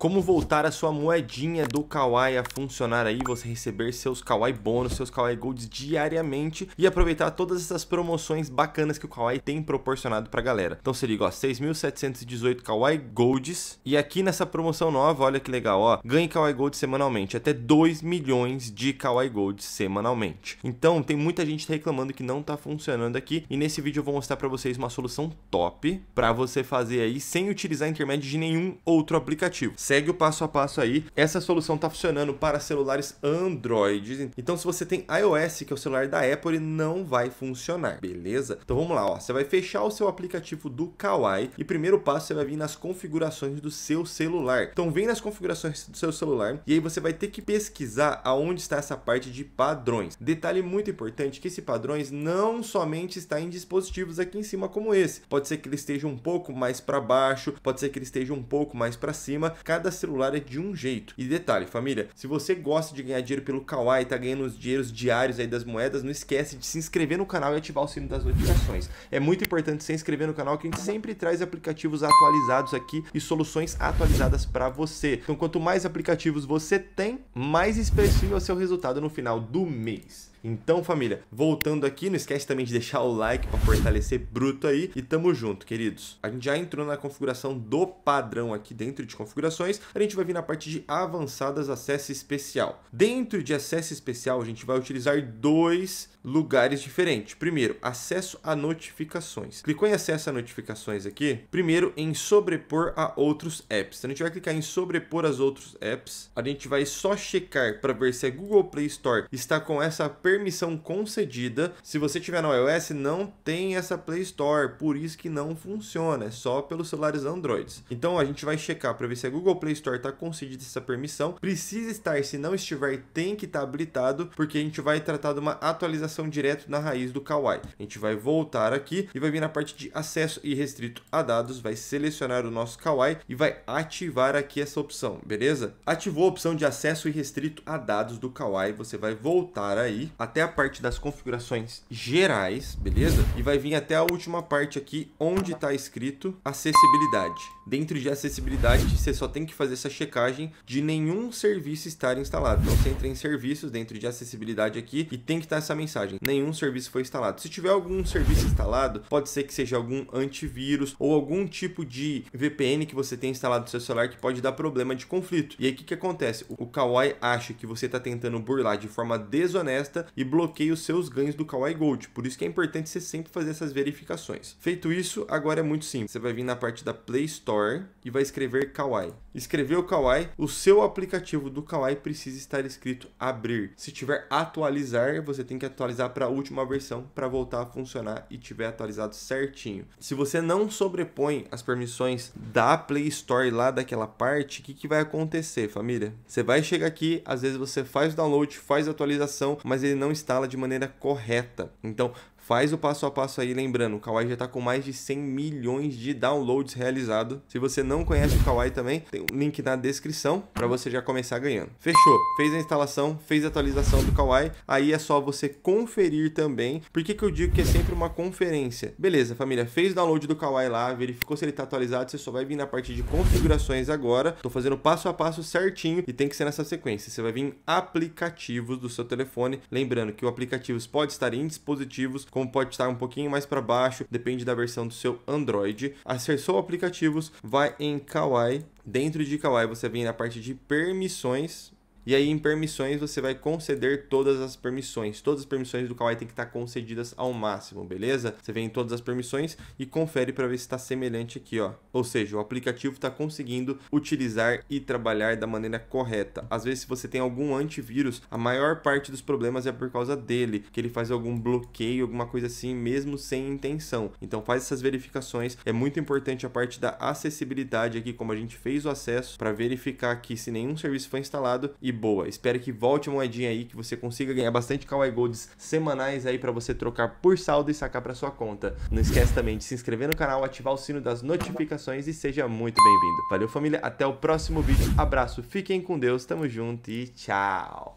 como voltar a sua moedinha do Kawaii a funcionar aí, você receber seus Kawaii bônus, seus Kawaii Golds diariamente e aproveitar todas essas promoções bacanas que o Kawaii tem proporcionado pra galera. Então se liga, ó, 6.718 Kawaii Golds e aqui nessa promoção nova, olha que legal, ó, ganhe Kawaii Gold semanalmente, até 2 milhões de Kawaii Gold semanalmente. Então tem muita gente reclamando que não tá funcionando aqui e nesse vídeo eu vou mostrar pra vocês uma solução top pra você fazer aí sem utilizar intermédio de nenhum outro aplicativo segue o passo a passo aí. Essa solução está funcionando para celulares Android. Então, se você tem iOS, que é o celular da Apple, não vai funcionar, beleza? Então vamos lá, ó. Você vai fechar o seu aplicativo do Kawaii e primeiro passo você vai vir nas configurações do seu celular. Então vem nas configurações do seu celular e aí você vai ter que pesquisar aonde está essa parte de padrões. Detalhe muito importante que esse padrões não somente está em dispositivos aqui em cima como esse. Pode ser que ele esteja um pouco mais para baixo, pode ser que ele esteja um pouco mais para cima. Cada cada celular é de um jeito. E detalhe, família, se você gosta de ganhar dinheiro pelo Kawaii, tá ganhando os dinheiros diários aí das moedas, não esquece de se inscrever no canal e ativar o sino das notificações. É muito importante se inscrever no canal que a gente sempre traz aplicativos atualizados aqui e soluções atualizadas para você. Então, quanto mais aplicativos você tem, mais expressivo é o seu resultado no final do mês. Então, família, voltando aqui, não esquece também de deixar o like para fortalecer bruto aí e tamo junto, queridos. A gente já entrou na configuração do padrão aqui dentro de configurações, a gente vai vir na parte de avançadas acesso especial. Dentro de acesso especial, a gente vai utilizar dois lugares diferentes. Primeiro, acesso a notificações. Clicou em acesso a notificações aqui. Primeiro, em sobrepor a outros apps. Então, a gente vai clicar em sobrepor as outros apps. A gente vai só checar para ver se a Google Play Store está com essa permissão concedida. Se você tiver no iOS, não tem essa Play Store, por isso que não funciona, é só pelos celulares Androids. Então a gente vai checar para ver se a Google Play Store está concedida essa permissão. Precisa estar, se não estiver, tem que estar tá habilitado, porque a gente vai tratar de uma atualização direto na raiz do Kawaii. A gente vai voltar aqui e vai vir na parte de acesso e restrito a dados, vai selecionar o nosso Kawaii e vai ativar aqui essa opção, beleza? Ativou a opção de acesso e restrito a dados do Kawaii, você vai voltar aí até a parte das configurações gerais, beleza? E vai vir até a última parte aqui, onde está escrito acessibilidade. Dentro de acessibilidade, você só tem que fazer essa checagem de nenhum serviço estar instalado. Então, você entra em serviços dentro de acessibilidade aqui e tem que estar essa mensagem. Nenhum serviço foi instalado. Se tiver algum serviço instalado, pode ser que seja algum antivírus ou algum tipo de VPN que você tem instalado no seu celular que pode dar problema de conflito. E aí, o que, que acontece? O Kawaii acha que você está tentando burlar de forma desonesta e bloqueia os seus ganhos do Kawaii Gold. Por isso que é importante você sempre fazer essas verificações. Feito isso, agora é muito simples. Você vai vir na parte da Play Store e vai escrever Kawaii. Escreveu Kawaii, o seu aplicativo do Kawaii precisa estar escrito abrir. Se tiver atualizar, você tem que atualizar para a última versão para voltar a funcionar e tiver atualizado certinho. Se você não sobrepõe as permissões da Play Store lá daquela parte, o que, que vai acontecer, família? Você vai chegar aqui, às vezes você faz o download, faz a atualização, mas ele não instala de maneira correta. Então, Faz o passo a passo aí, lembrando, o Kawaii já está com mais de 100 milhões de downloads realizados. Se você não conhece o Kawaii também, tem um link na descrição para você já começar ganhando. Fechou, fez a instalação, fez a atualização do Kawaii, aí é só você conferir também. Por que, que eu digo que é sempre uma conferência? Beleza, família, fez o download do Kawaii lá, verificou se ele está atualizado, você só vai vir na parte de configurações agora. Estou fazendo passo a passo certinho e tem que ser nessa sequência. Você vai vir aplicativos do seu telefone, lembrando que o aplicativos pode estar em dispositivos com como pode estar um pouquinho mais para baixo, depende da versão do seu Android. Acessou aplicativos, vai em Kawaii. Dentro de Kawaii você vem na parte de permissões e aí em permissões você vai conceder todas as permissões. Todas as permissões do Kawaii tem que estar concedidas ao máximo, beleza? Você vem em todas as permissões e confere para ver se está semelhante aqui, ó. Ou seja, o aplicativo está conseguindo utilizar e trabalhar da maneira correta. Às vezes se você tem algum antivírus, a maior parte dos problemas é por causa dele, que ele faz algum bloqueio, alguma coisa assim, mesmo sem intenção. Então faz essas verificações. É muito importante a parte da acessibilidade aqui, como a gente fez o acesso, para verificar aqui se nenhum serviço foi instalado e boa. Espero que volte a moedinha aí, que você consiga ganhar bastante Kawaii Golds semanais aí para você trocar por saldo e sacar para sua conta. Não esquece também de se inscrever no canal, ativar o sino das notificações e seja muito bem-vindo. Valeu família, até o próximo vídeo. Abraço, fiquem com Deus, tamo junto e tchau.